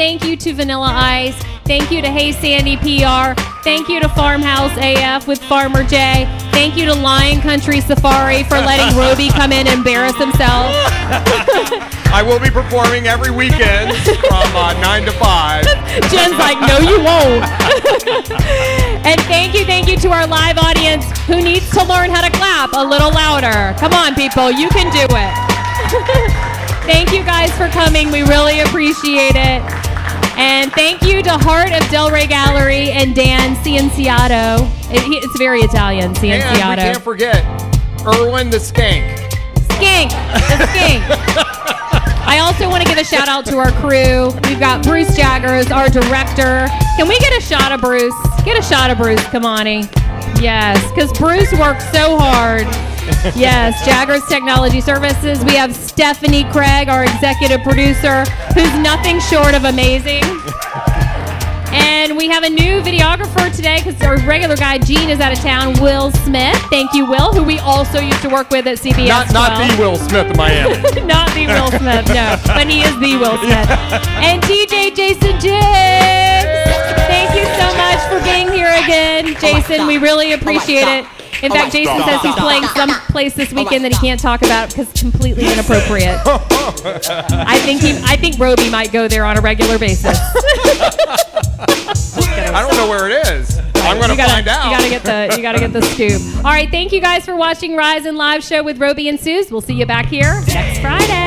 Thank you to Vanilla Ice. Thank you to Hey Sandy PR. Thank you to Farmhouse AF with Farmer J. Thank you to Lion Country Safari for letting Roby come in and embarrass himself. I will be performing every weekend from uh, 9 to 5. Jen's like, no, you won't. and thank you, thank you to our live audience who needs to learn how to clap a little louder. Come on, people, you can do it. thank you guys for coming. We really appreciate it. And thank you to Heart of Delray Gallery and Dan Cianciato. It, it's very Italian, And we can't forget Erwin the Skank. Skink, the skink. I also want to give a shout out to our crew. We've got Bruce Jaggers, our director. Can we get a shot of Bruce? Get a shot of Bruce, Kamani. Yes, because Bruce works so hard. Yes, Jaggers Technology Services. We have Stephanie Craig, our executive producer, who's nothing short of amazing. And we have a new videographer today because our regular guy Gene is out of town. Will Smith, thank you, Will, who we also used to work with at CBS. Not, not 12. the Will Smith of Miami. Not the Will Smith, no. But he is the Will Smith. And DJ Jason Jiggs. Being here again, Jason. We really appreciate it. In fact, Jason says he's playing some place this weekend that he can't talk about because it's completely inappropriate. I think he, I think Roby might go there on a regular basis. I don't know where it is. I'm going to You gotta, find out. you gotta get the you gotta get the scoop. All right, thank you guys for watching Rise and Live Show with Roby and Suze. We'll see you back here next Friday.